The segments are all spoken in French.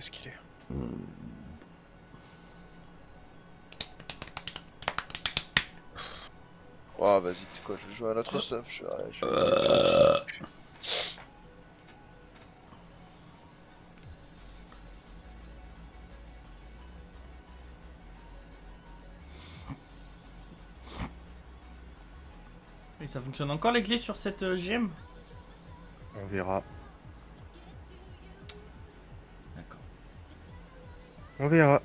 Est-ce qu'il est, Oh vas-y, tu quoi, je vais jouer à notre stuff. Je... ouais, je- Et ça fonctionne encore les clés sur cette euh, GM On verra. On verra.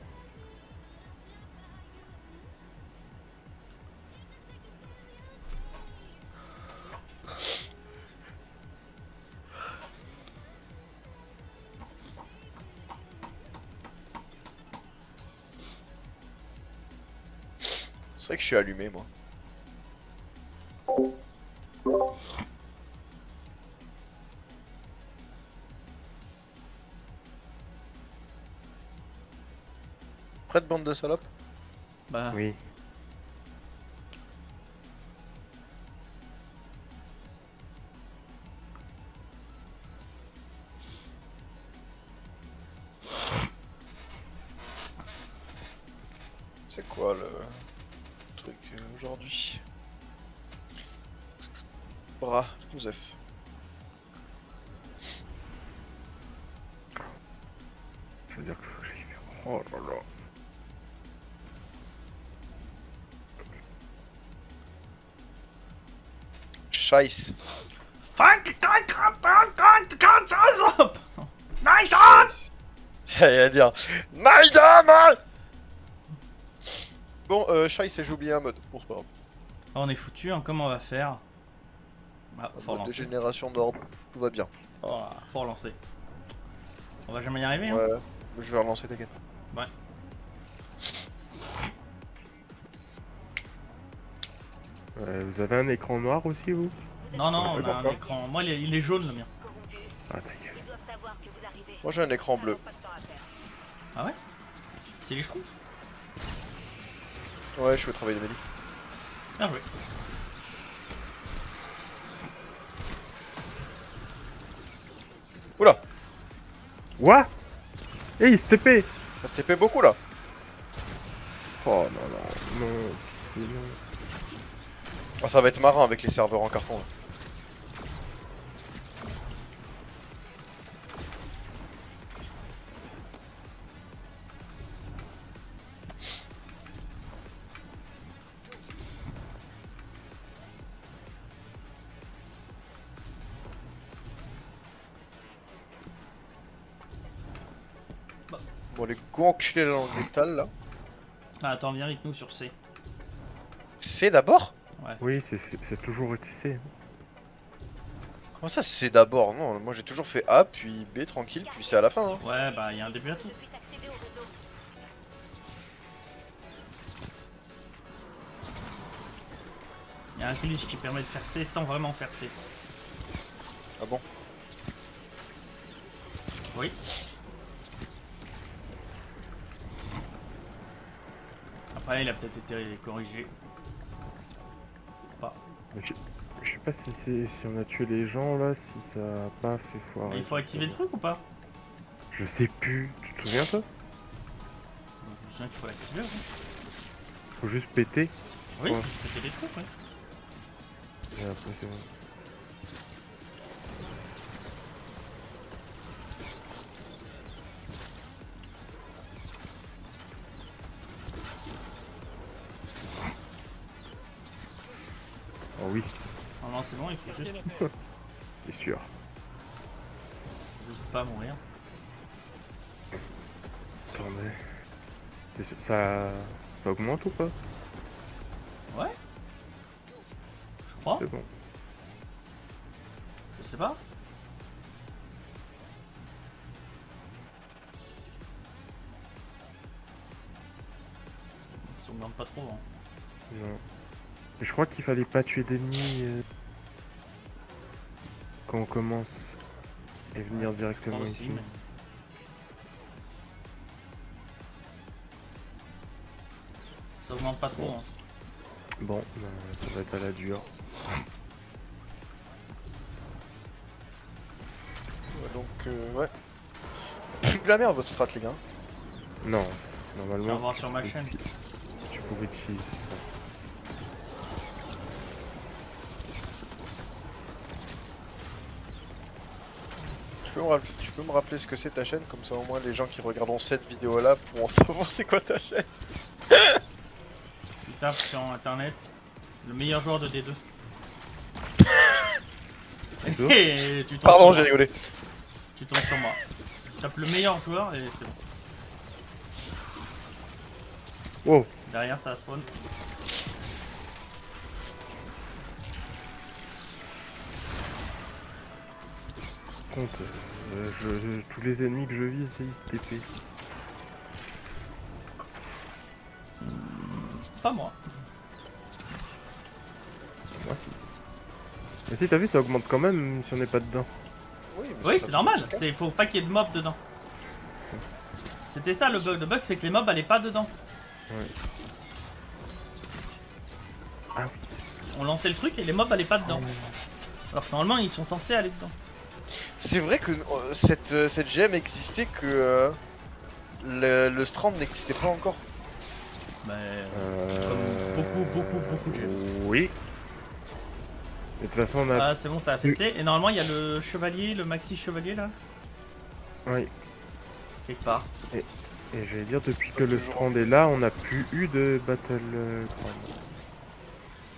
C'est vrai que je suis allumé moi. De salopes Bah, Oui. C'est quoi le truc euh, aujourd'hui? Bras, Joseph. Scheiß. Fuck, fuck, fuck, fuck, fuck, up Nice shot J'allais dire. Maïdam Bon, euh, Scheiß, j'ai oublié un mode. Bon, c'est pas grave. Ah, On est foutu, hein, comment on va faire? Un faut mode de relancer. génération d'ordre. Tout va bien. Oh, faut relancer. On va jamais y arriver, hein? Ouais, je vais relancer, t'inquiète. Euh, vous avez un écran noir aussi, vous Non, non, Ouais, on a un écran. Moi, il est, il est jaune le mien. Ah, ta gueule. Moi j'ai un écran bleu. Ah ouais? C'est les schtroumpfs? Ouais, je suis au travail de Mélie. Bien joué. Oula What Eh, il se TP Ça TP beaucoup là Oh non, non, non. non. Ça va être marrant avec les serveurs en carton là. Bon les go enculés dans le métal là. Ah, attends, viens avec nous sur C. C'est d'abord? Oui, c'est- toujours utilisé. Comment ça c'est d'abord? Non, moi j'ai toujours fait A, puis B tranquille, puis c'est à la fin. Hein. Ouais, bah, il y a un début à tout. De suite accéder au réseau. Il y a un glitch qui permet de faire C sans vraiment faire C. Ah bon? Oui. Après, il a peut-être été corrigé. Je je sais pas si c'est si on a tué les gens là, si ça a pas fait foirer. Mais il faut activer le truc ou pas? Je sais plus. Tu te souviens toi? Je me souviens qu'il faut l'activer. Faut juste péter. oui c'était des trucs, ouais. Et après, oui, Non, non, c'est bon, il faut juste, c'est sûr. juste pas mourir. Attendez. T'es sûr- Ça... ça augmente ou pas? Ouais Je crois C'est bon. Je sais pas. Ça augmente pas trop, hein. Non. Je crois qu'il fallait pas tuer d'ennemis euh, quand on commence et venir directement aussi, ici. mais... Ça augmente pas trop, hein. Bon, bah, ça va être à la dure. Ouais, Donc euh, ouais. plus la merde votre strat les gars. Non, On normalement. va voir sur ma tu chaîne. pouvais- Tu pouvais cheese. Tu peux, me rappeler, tu peux me rappeler ce que c'est ta chaîne Comme ça au moins les gens qui regarderont cette vidéo là pourront savoir c'est quoi ta chaîne. Tu tapes sur internet le meilleur joueur de D2. D2 Et tu tombes Pardon j'ai rigolé. Tu tombes sur moi. Tu tapes le meilleur joueur et c'est bon. Oh, Derrière ça spawn. Compte. euh, je, je- tous les ennemis que je vise, ils se TP. Pas moi. Moi si. Mais si t'as vu, ça augmente quand même si on n'est pas dedans. Oui, c'est normal. C'est faut pas qu'il y ait de mobs dedans. C'était ça le bug. Le bug c'est que les mobs allaient pas dedans. Ouais. Ah oui. On lançait le truc et les mobs allaient pas dedans. Alors que normalement ils sont censés aller dedans. C'est vrai que euh, cette, euh, cette GM existait que euh, le, le Strand n'existait pas encore. Mais Euh... beaucoup, beaucoup, beaucoup de jeux. Oui. Mais de toute façon, on a. ah c'est bon ça a fessé. Et normalement il y a le chevalier, le maxi chevalier là, Oui. quelque part. Et j'allais dire, depuis que le Strand est là, on n'a plus eu de Battle.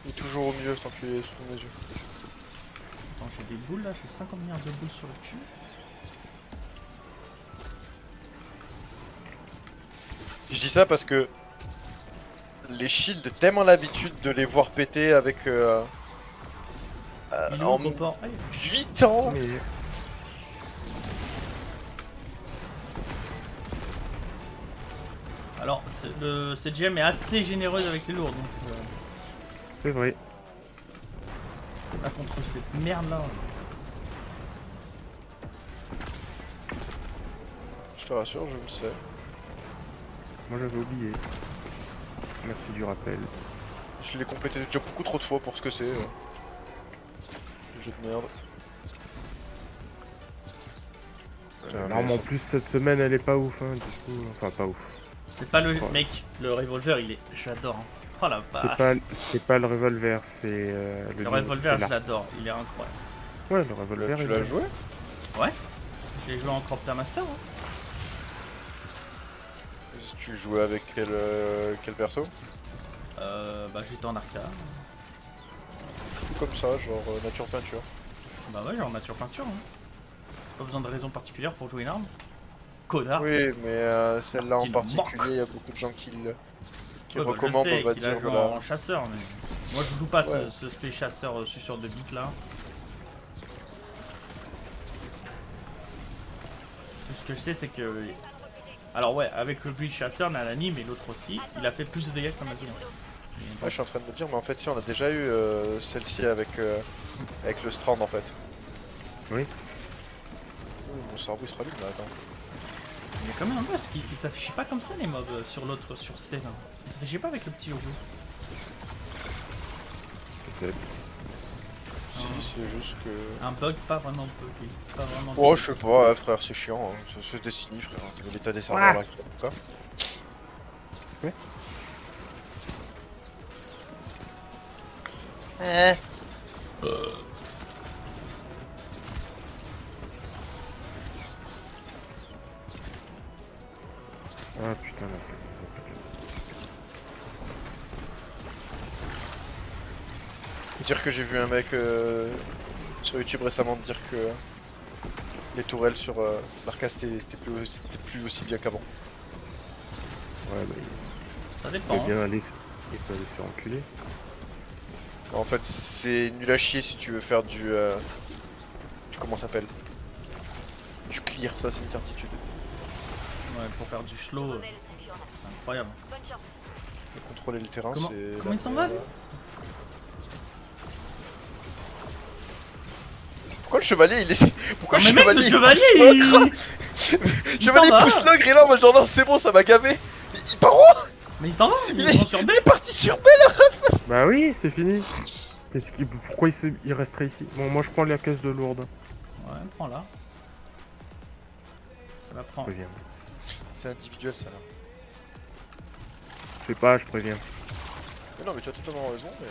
Il est toujours au milieu tant qu'il est sous mes yeux. Attends j'ai des boules là, j'ai 50 milliards de boules sur le cul. Je dis ça parce que les shields tellement l'habitude de les voir péter avec euh, euh, en le report Ah, 8 ans. Mais Alors le cette GM est assez généreuse avec les lourds donc euh, c'est vrai. Là contre cette merde là. Je te rassure, je le sais. Moi j'avais oublié. Merci du rappel. Je l'ai complété déjà beaucoup trop de fois pour ce que c'est. euh. Le jeu de merde. Putain, mais Normalement, en ça- plus, cette semaine elle est pas ouf, hein, du coup. Enfin, pas ouf. C'est pas le Ouais. mec, le revolver il est. J'adore. hein. Oh la C'est vache. pas, c'est pas le revolver, c'est euh, Le le revolver je l'adore, il est incroyable. Ouais, le revolver. tu il l'as joué? Je l'ai joué en Cropter Master. Hein. Tu jouais avec quel, euh, quel perso? Euh, bah j'étais en arcade. Comme ça, genre euh, nature peinture. Bah ouais, genre nature peinture. Hein. Pas besoin de raison particulière pour jouer une arme. Connard. Oui, mais euh, celle-là en particulier, il y a beaucoup de gens qui, le- qui Ouais, bah, je recommandent, sais on va dire, en chasseur, mais moi je joue pas ce, Ouais. ce spé chasseur euh, suceur de bite là. Tout ce que je sais c'est que. Alors ouais, avec le build chasseur, Nalani, mais l'autre aussi, il a fait plus de dégâts que Amazon. Ouais, je suis en train de me dire, mais en fait, si, on a déjà eu euh, celle-ci avec, euh, avec le Strand, en fait. Oui. Ouh, mon cerveau, il se rallume, là, attends. Mais quand même, parce qu'il il s'affichait pas comme ça les mobs euh, sur l'autre, sur C là. Il s'affichait pas avec le petit logo. peut-être. Si, c'est juste que... Un bug pas vraiment bugué. Pas vraiment Oh, bugué. je sais pas, frère, c'est chiant, hein. c'est Destiny, frère. C'est L'état des serveurs, là, quoi. Ouais. Eh. Ah putain, là. Dire que j'ai vu un mec euh, sur YouTube récemment dire que les tourelles sur euh, l'Arca c'était plus, aussi bien qu'avant. Ouais, bah, Ça il dépend. hein. bien aller, il se faire enculer. En fait, c'est nul à chier si tu veux faire du. Euh, du comment ça s'appelle? Du clear, ça c'est une certitude. Ouais, pour faire du slow, euh, c'est incroyable. Bonne chance. De contrôler le terrain, Comment- c'est. comment il s'en va, lui Pourquoi le chevalier il est. Pourquoi Non, le mais mec, chevalier le chevalier, il... Le il chevalier va. pousse l'ogre et là en mode genre non, c'est bon, ça m'a gavé Il, il part où? Mais il s'en va, il, Il est sur B. Il est parti sur B Bah oui, c'est fini. Pourquoi il, se- il resterait ici? Bon, moi je prends la caisse de lourde. Ouais, prends là. Ça la prend. Préviens. C'est individuel ça là. Je sais pas, je préviens. Mais non mais tu as totalement raison mais...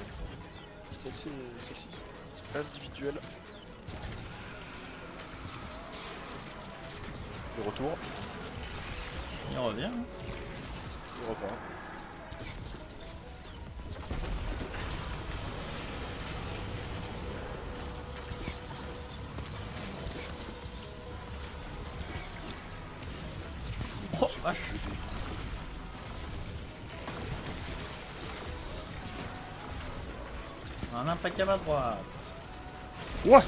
C'est celle-ci. C'est individuel. Le retour, Il revient. hein. il repart. Vache. Un impeccable à droite. Ouah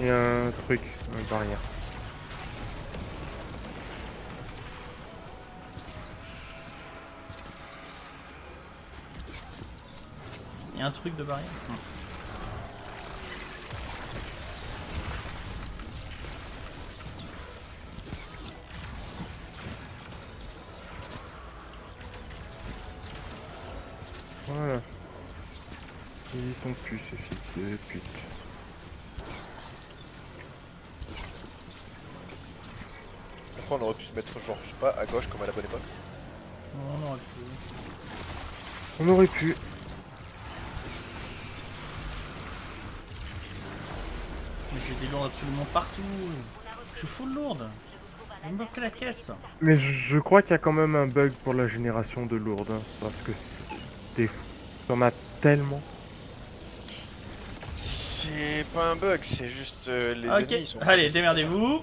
Il y a un truc, une barrière. Il y a un truc de barrière? Hum. Voilà. Ils y sont plus, ces fils de pute. Après on aurait pu se mettre genre, je sais pas, à gauche comme à la bonne époque. Non, non, elle peut- On aurait pu. Mais j'ai des lourdes absolument partout. Je suis full lourde. Il me bloque la caisse. Mais je crois qu'il y a quand même un bug pour la génération de lourdes. hein, parce que des... t'en as tellement. C'est pas un bug, c'est juste euh, les ok, ennemis ils sont... allez, démerdez-vous.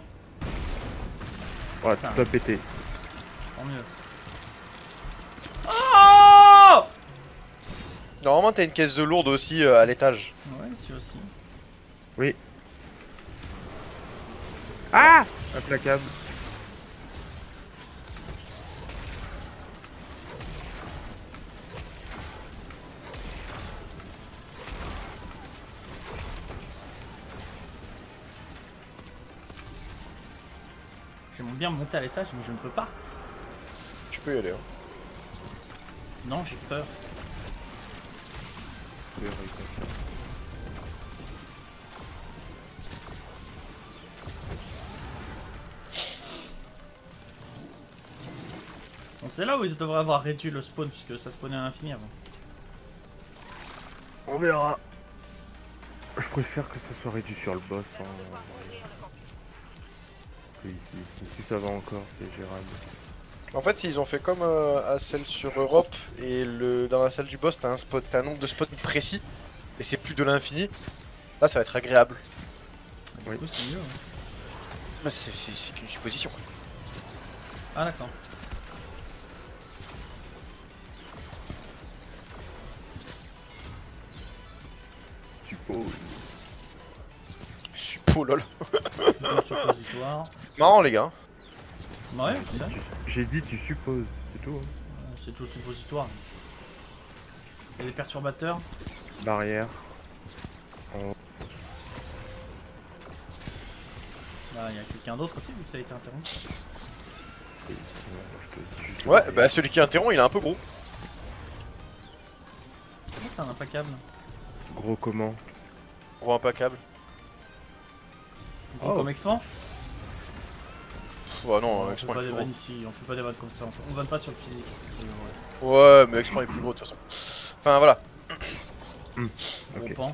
Ouais, tout a pété. Tant mieux. Oh Normalement t'as une caisse de lourde aussi euh, à l'étage. Ouais, ici aussi. Oui. Ah Implacable. J'aimerais bien monter à l'étage, mais je ne peux pas. Tu peux y aller. Hein. Non, j'ai peur. Bon, c'est là où ils devraient avoir réduit le spawn, puisque ça spawnait à l'infini avant. On verra. Je préfère que ça soit réduit sur le boss. hein, Que ici. Ici ça va encore, c'est gérable. En fait s'ils ont fait comme euh, à celle sur Europe et le dans la salle du boss t'as un spot, t'as un nombre de spots précis et c'est plus de l'infini. Là ça va être agréable. Du Oui. coup, c'est mieux. hein. C'est c'est- c'est qu'une supposition. Ah, d'accord. Suppose. Suppo lol. Marrant les gars. Ouais, c'est ça. Tu- J'ai dit tu supposes, c'est tout. hein. C'est tout suppositoire. Il y a des perturbateurs. Barrière. Bah, il y a quelqu'un d'autre aussi, vu que ça a été interrompu. Ouais bah celui qui interrompt il est un peu gros. Oh, c'est un impeccable. Gros comment? Gros impeccable. Oh. comme expan Ouais non, on fait Expand pas est des vannes ici, on fait pas des vannes comme ça, on, fait- on vanne pas sur le physique. Euh, ouais. Ouais mais Expand est plus gros de toute façon. Enfin voilà. Gros Ok. pan.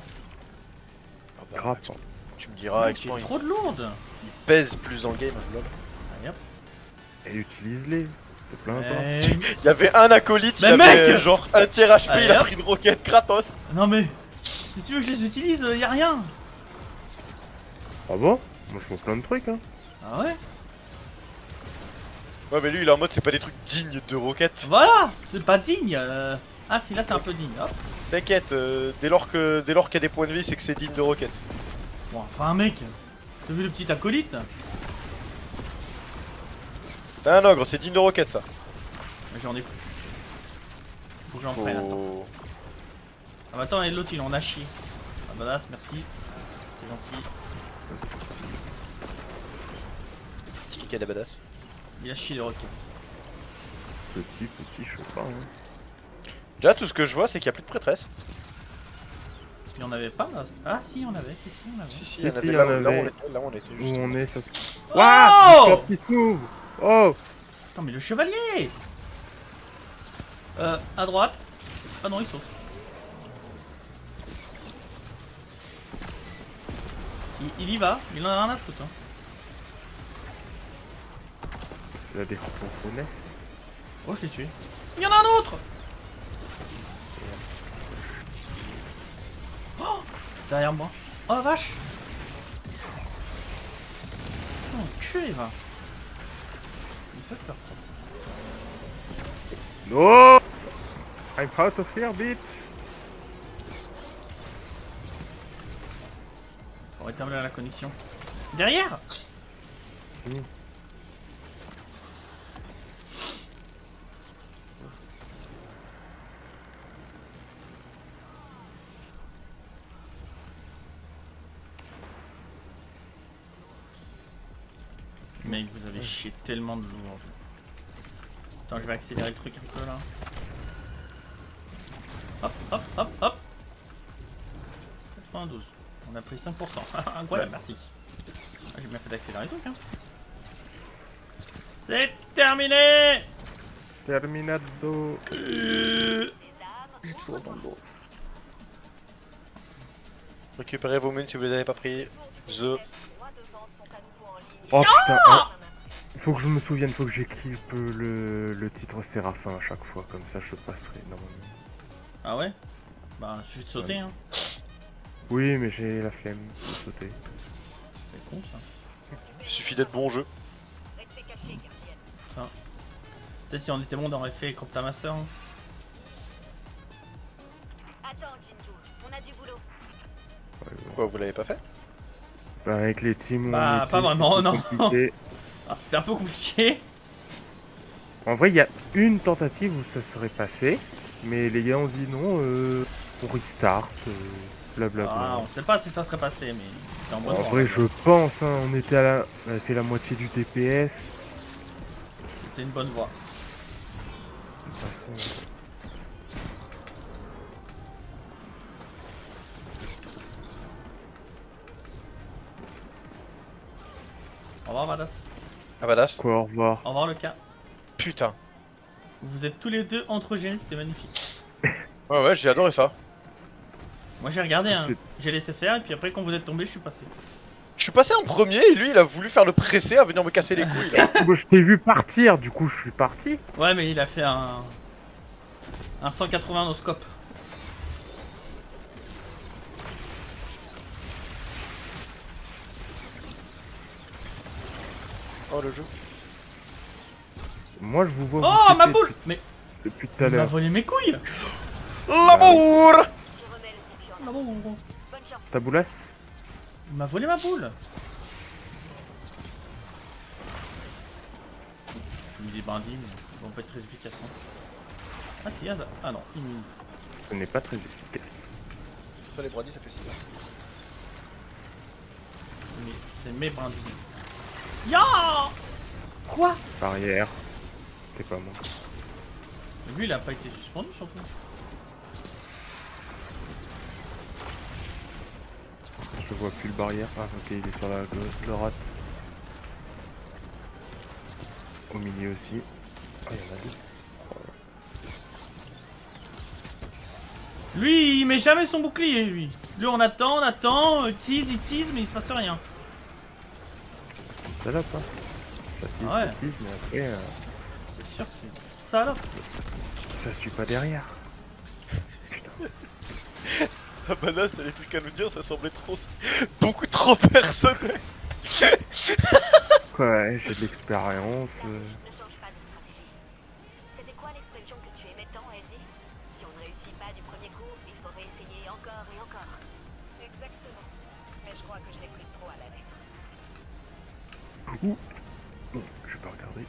Ah bah. Expand, Tu me diras, J'ai Expand il, trop de lourdes il pèse plus dans le game. hop. Et utilise-les. Il y avait un acolyte, il Mais avait mec euh, genre un tiers HP, Allez, il a pris une roquette Kratos. Non mais Si tu veux que je les utilise, y a rien Ah bon? Moi je fais plein de trucs hein. Ah ouais? Ouais mais lui il est en mode c'est pas des trucs dignes de roquettes. Voilà C'est pas digne euh. Ah si là c'est un peu digne, hop T'inquiète, euh, dès lors que dès lors qu'il y a des points de vie c'est que c'est digne de roquettes. Bon enfin mec T'as vu le petit acolyte? T'es un ogre, c'est digne de roquettes ça. Mais J'en ai plus. Faut que j'en prenne, attends. Ah bah attends, et l'autre il en a chié. Ah badass, merci. C'est gentil. Badass. Il a chié les roquettes. Petit, petit, je sais pas. Hein. Déjà tout ce que je vois c'est qu'il y a plus de prêtresse. Il y en avait pas là Ah si, il y en avait, si si, en avait. Si si, Si, il y en si, avait y là, là on était, là où on était Où juste. on est ça Wow Qui se move Oh Attends, mais le chevalier Euh, à droite. Ah non, il saute. Il, il y va, il en a rien à foutre. hein. Il a des fonds Oh, je l'ai tué. Il y en a un autre Oh Derrière moi. Oh la vache Oh, culé, va. Il me fait peur. No I'm out of here, bitch Pour établir la connexion. Derrière Hmm. Chié tellement de lourd. Attends, je vais accélérer le truc un peu là. Hop, hop, hop, hop 92. On a pris 5%. Incroyable, merci. Ah, J'ai bien fait d'accélérer le truc, hein. C'est terminé Terminado J'ai toujours dans le dos. Récupérez vos mines si vous les avez pas pris. The. Oh putain ah. Faut que je me souvienne, faut que j'écrive le, le titre Séraphin à chaque fois, comme ça je passerai normalement. Ah ouais? Bah, il suffit de sauter, hein. Oui, mais j'ai la flemme de sauter. C'est con ça. Il suffit d'être bon au jeu. Restez cachés, gardienne. Tu sais, si on était bon, on aurait fait Crypta Master. hein. Attends, Jinju, on a du boulot. Ouais, ouais. Pourquoi vous l'avez pas fait? Bah, avec les teams. Bah, on était, pas vraiment, non. Ah, c'est un peu compliqué. En vrai, il y a une tentative où ça serait passé, mais les gars ont dit non, euh, on restart, euh, blablabla. Ah, on sait pas si ça serait passé, mais c'était en bonne en vrai, je pense, hein, on était à la... On fait la moitié du DPS. C'était une bonne voie. Au revoir, Vadas. Ah badass. Quoi, au revoir. Au revoir, le cas. Putain. Vous êtes tous les deux entre génies, c'était magnifique. Ouais, ouais, j'ai adoré ça. Moi, j'ai regardé, hein. J'ai laissé faire, et puis après, quand vous êtes tombé, je suis passé. Je suis passé en premier et lui il a voulu faire le pressé à venir me casser les couilles là. Moi, je t'ai vu partir, du coup, je suis parti. Ouais, mais il a fait un. Un 180 no scope. Oh le jeu. Moi, je vous vois. vous Oh, ma boule Mais Depuis tout à il m'a l'heure. volé mes couilles L'amour Je remets le circuit en bon, bon, bon. Bonne chance. Ta boulasse Il m'a volé ma boule J'ai mis des bandits, mais ils vont pas être très efficaces. hein. Ah si, ah, ça- ah non, il me- Ce n'est pas très efficace. Toi les brandis ça fait 6 c'est mes- c'est Ya Quoi Barrière. C'est pas moi. Lui, il a pas été suspendu surtout. Je vois plus le barrière. Ah, ok, il est sur la droite. Au milieu aussi. Ah, il y en a deux. Lui, il met jamais son bouclier, lui. Lui, on attend, on attend, euh, tease, il tease, mais il se passe rien. Salope, hein. Ça Ah ouais. euh, C'est sûr que c'est une salope. ça suit pas derrière. Ah bah là c'est les trucs à nous dire, ça semblait trop... Beaucoup trop personnel. Ouais, j'ai de l'expérience. euh. Je vais pas regarder.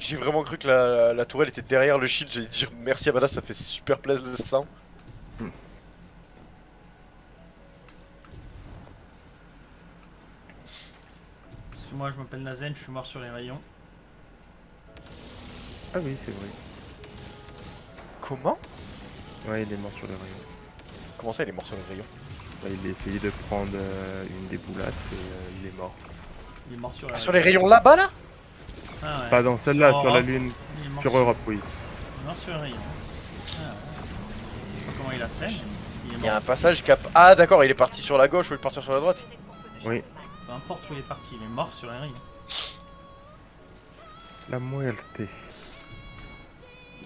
J'ai vraiment cru que la, tourelle était derrière le shield, j'allais dire merci à badass, ça fait super plaisir de ça. Moi, je m'appelle Nazen, je suis mort sur les rayons. Ah oui, c'est vrai. Comment? Ouais, il est mort sur les rayons. Comment ça, il est mort sur le rayon Ouais, il a essayé de prendre euh, une des boulasses et euh, il est mort. Il est mort sur les Ah, rayons. Sur les rayons là-bas, là? Ah ouais. Pas dans celle-là, Sur sur la lune. Sur Europe, oui. Il est mort sur les rayons. Ah ouais. Je sais pas comment il a fait, mais il est Il y a mort. un passage qui a... Ah d'accord, il est parti sur la gauche ou il est parti sur la droite? Oui, Peu importe où il est parti, il est mort sur les rayons. la moelleté.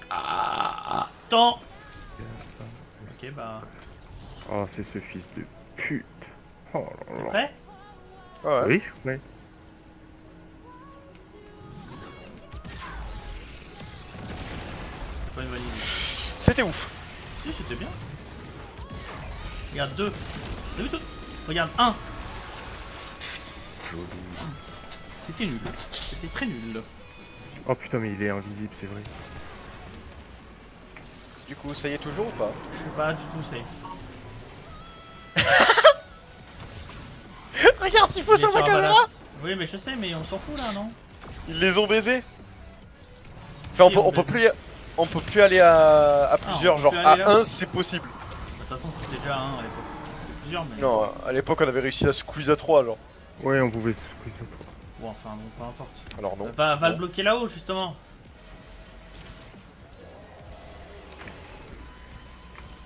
Attends Ok, bah. Oh, c'est ce fils de pute. Oh là là. prêt? Ah ouais. Oui, je suis prêt. C'était ouf. Si, c'était bien. Regarde, deux. T'as vu tout? Regarde, un. Joli. C'était nul. C'était très nul. Oh putain, mais il est invisible, c'est vrai. Du coup, ça y est toujours ou pas? Je suis pas du tout safe. Regarde, il faut Il sur ma caméra. Oui, mais je sais, mais on s'en fout là, non? Ils les ont baisés Enfin, on peut, on plus... On peut plus aller à, à Ah, plusieurs, genre à aller là 1 c'est possible. De toute façon, c'était déjà un à l'époque. C'était plusieurs, mais. Non, à l'époque on avait réussi à squeeze à 3 genre. Ouais, on pouvait se squeezer. Bon, enfin, bon, peu importe. Alors non. Va, va le Non. bloquer là-haut, justement.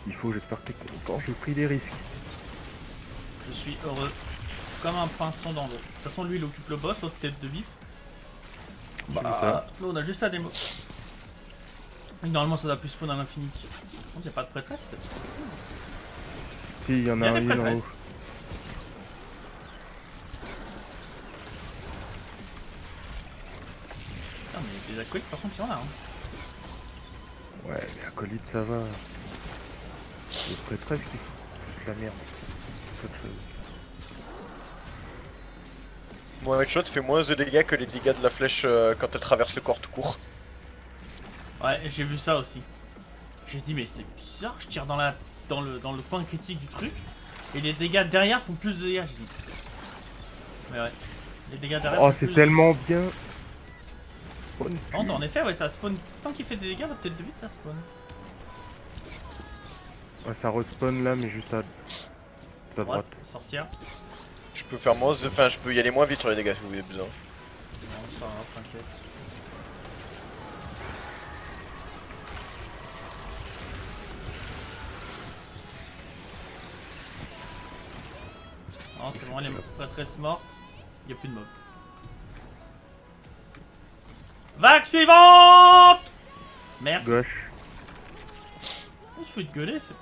Il faut, j'espère que t'es content, j'ai pris des risques. Je suis heureux. Comme un pinson dans l'eau. De toute façon, lui, il occupe le boss, l'autre tête de vite. Ça. Nous, on a juste la démo. Normalement, ça doit plus spawn à l'infini. Par contre, y a pas de prêtresse, Si, il y en y a a un en haut. Des aqueducs, par contre, il y en a. Hein. Ouais, mais acolyte, ça va. Les prêtresses qui juste la merde. Mon headshot fait moins de dégâts que les dégâts de la flèche euh, quand elle traverse le corps tout court. Ouais, j'ai vu ça aussi. J'ai dit, mais c'est bizarre, je tire dans, la, dans, le, dans le point critique du truc. Et les dégâts derrière font plus de dégâts, j'ai dit. Mais ouais. Les dégâts derrière Oh, c'est de- tellement bien. En effet, ouais, ça spawn. Tant qu'il fait des dégâts, votre tête de vite, ça spawn. Ouais, ça respawn là, mais juste à, à droite. Sorcière. Je peux faire moins, enfin je peux y aller moins vite sur les dégâts si vous avez besoin. Non, ça va, t'inquiète. Non, c'est bon, elle est prêtresse morte. Il a plus de mob. Vague suivante Merci. Gauche. Je fais de gueuler, c'est.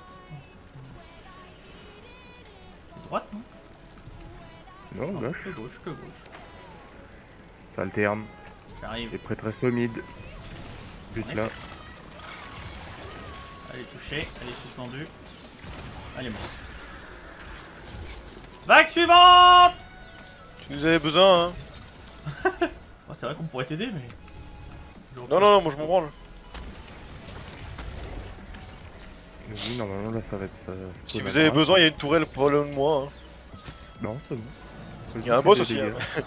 Droite, non? Non, Non, gauche. Que gauche, que gauche. Ça alterne. J'arrive. Les prêtresses au mid. But là. Elle est touchée, elle est suspendue. Elle est morte. Vague suivante Si vous avez besoin, hein. Oh, C'est vrai qu'on pourrait t'aider, mais. Non, non, non, moi je m'en branle. Oui, normalement là, ça va être. ça- ça Si vous avez besoin, il y a une tourelle pas loin de moi. Hein. Non, c'est bon. Il y a un boss aussi. hein.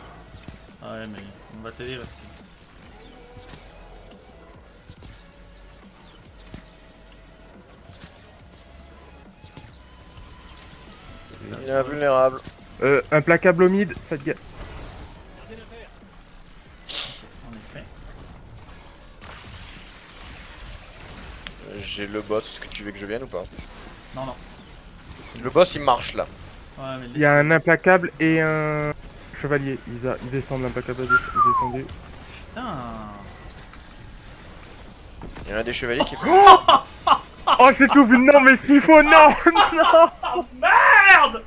Ah ouais, mais on va t'aider parce que. Il est invulnérable. Euh, implacable au mid, faites gaffe. J'ai le boss, est-ce que tu veux que je vienne ou pas Non, non. Le boss il marche là. Ouais, mais Il y a un implacable et un chevalier. Ils, a... Ils descendent, l'implacable descendu. Putain Il y a un des chevaliers qui Oh, j'ai tout vu. Non, mais s'il faut, non, non. Merde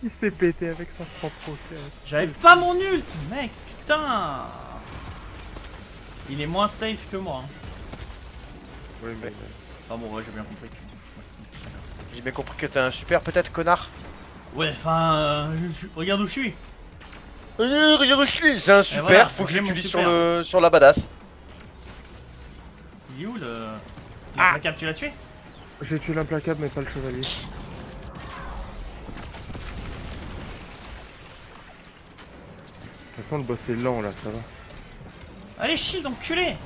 Il s'est pété avec sa propre. J'avais pas mon ult, mec Putain Il est moins safe que moi. hein. Oui, mais. Enfin bon, ouais, j'ai bien compris. que- J'ai bien compris que t'es un super peut-être connard. Ouais, enfin, euh, je- je- regarde où je suis. Euh, regarde où je suis, c'est un super, voilà, faut que j'ai mon j'utilise sur le sur la badass. Il est où le. Ah. La cap, tu l'as tué J'ai tué l'implacable, mais pas le chevalier. toute façon, le boss est lent là, ça va. Allez, shield, enculé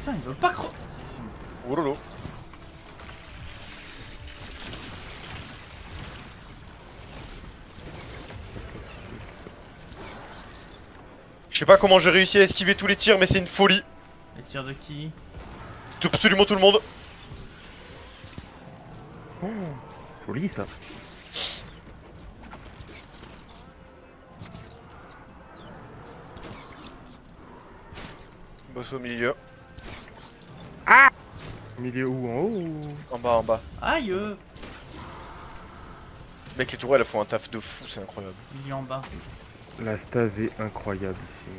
Putain, il veut pas cro... C'est- c'est- Oh lolo. Je sais pas comment j'ai réussi à esquiver tous les tirs, mais c'est une folie. Les tirs de qui? Absolument tout le monde. Oh, joli ça. Boss au milieu. Milieu où En haut ou... En bas, en bas. Aïe euh, Mec, les tourelles elles font un taf de fou, c'est incroyable. Il est en bas. La stase est incroyable ici.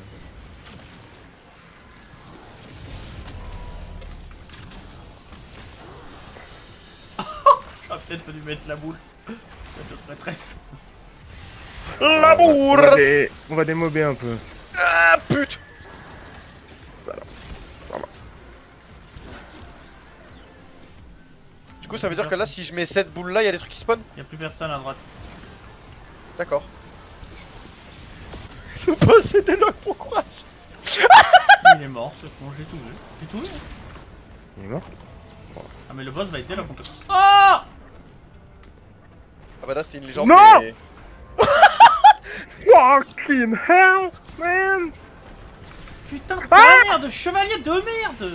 J'aurais peut-être pas dû mettre la boule. La prêtresse. L'amour On va, dé... on va démober un peu. Ah pute coup, ça veut dire que là, si je mets cette boule là, il y a des trucs qui spawn Y'a plus personne à droite. D'accord. Le boss est déloc, pourquoi Il est mort, ce con, j'ai tout vu. J'ai tout vu. Il est mort? Ah, mais le boss va être là, on peut. Oh Ah bah là, c'était une légende. Non mais- Fucking hell, man Putain de merde Chevalier de merde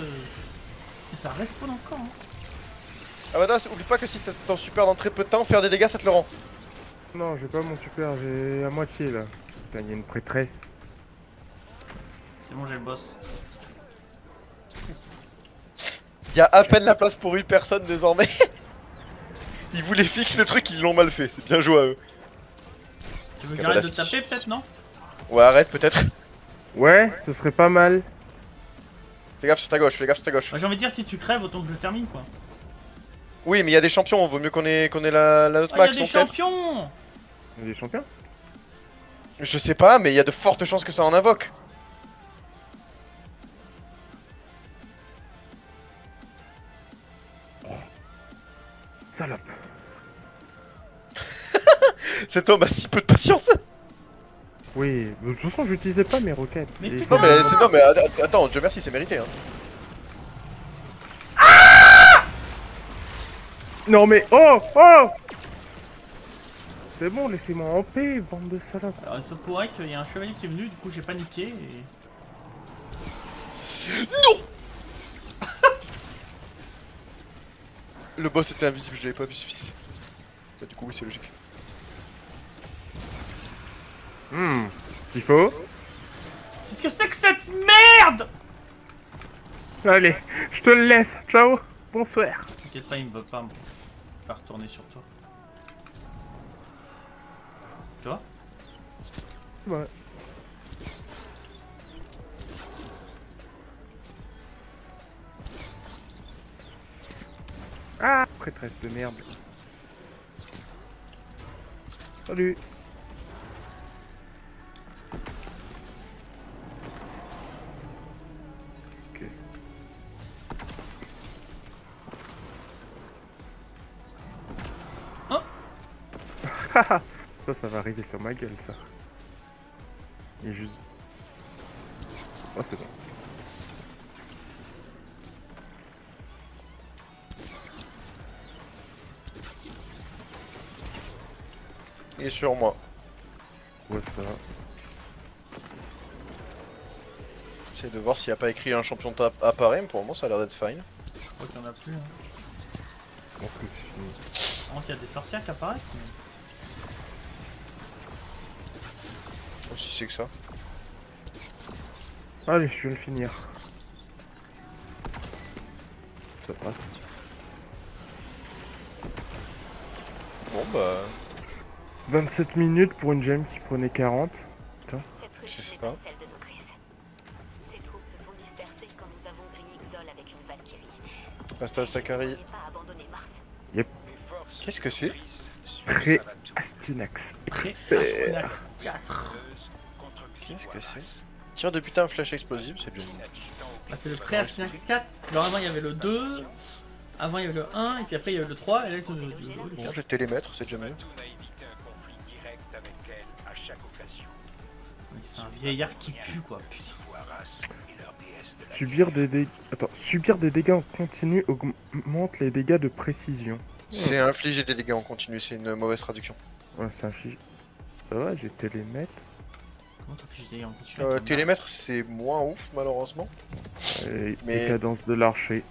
Et ça respawn encore, hein. Ah bah là, oublie pas que si t'as ton super dans très peu de temps, faire des dégâts, ça te le rend. Non, j'ai pas mon super, j'ai à moitié là. A une prêtresse. C'est bon, j'ai le boss. Il y a à peine la place pour une personne désormais. Ils voulaient fixer le truc, ils l'ont mal fait. C'est bien joué à eux. Tu veux que j'arrête de taper, peut-être, non? Ouais, arrête peut-être. Ouais, ce serait pas mal. Fais gaffe sur ta gauche, fais gaffe sur ta gauche. Bah, J'ai envie de dire, si tu crèves, autant que je le termine, quoi. Oui, mais il y a des champions, vaut mieux qu'on ait, qu'on ait la, la note Ah, y'a max, des non, peut-être champions Il y a des champions Je sais pas, mais il y a de fortes chances que ça en invoque. Salope. Cet homme a si peu de patience. Oui, de toute façon, j'utilisais pas mes roquettes. Mais Et- putain. Non, mais, non, attends, Dieu merci, c'est mérité. Hein. Non mais oh oh C'est bon, laissez-moi en paix, bande de salopes. Alors, il se pourrait qu'il y ait un chevalier qui est venu, du coup, j'ai paniqué et. Le boss était invisible, je l'avais pas vu ce fils. Bah, du coup, oui, c'est logique. Hmm, il faut Qu'est-ce que c'est que cette merde? Allez, je te le laisse, ciao Bonsoir T'inquiète pas, il me veut pas, moi. Retourner sur toi. Tu vois Ouais. Ah Prêtresse de merde. Salut ça, ça va arriver sur ma gueule, ça. Il est juste... Oh, c'est bon. Il est sur moi. Ouais, ça va. J'essaie de voir s'il n'y a pas écrit un champion apparaît, mais pour le moment, ça a l'air d'être fine. Je crois qu'il y en a plus. Hein. Je pense que c'est fini. Par contre, il y a des sorcières qui apparaissent. mais- Si c'est que ça. Allez, je viens de finir. Ça passe. Bon, bah. 27 minutes pour une gemme qui prenait 40. Cette Je sais pas. pas celle de Nocris. Ces troupes se sont dispersées quand nous avons grillé Xol avec une Valkyrie. Asta Sakari. Mars. Qu'est-ce que c'est? Astinax. Astinax 4. Qu'est-ce que c'est de putain, un flash explosible, c'est Johnny. Ah, c'est le pré Asinax 4. Alors avant, il y avait le 2, avant, il y avait le 1, et puis après, il y avait le 3, et là, ils sont le Bon, j'ai télémètre, c'est déjà mieux. C'est un vieillard qui pue, quoi. Subir des. Attends, subir des dégâts en continu augmente les dégâts de précision. C'est infliger des dégâts en continu, c'est une mauvaise traduction. Ouais, c'est infliger. Ça va, j'ai télémètre. Euh, Télémètre, c'est moins ouf, malheureusement. Et Mais... cadence de l'archer.